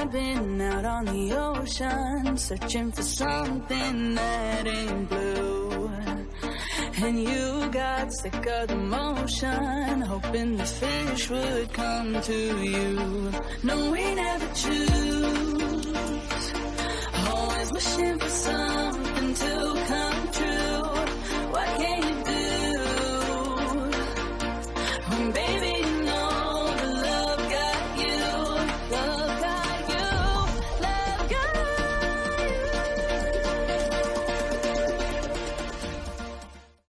out on the ocean, searching for something that ain't blue. And you got sick of the motion, hoping the fish would come to you. No, we never choose. Always wishing for something to come true. What can you do? When baby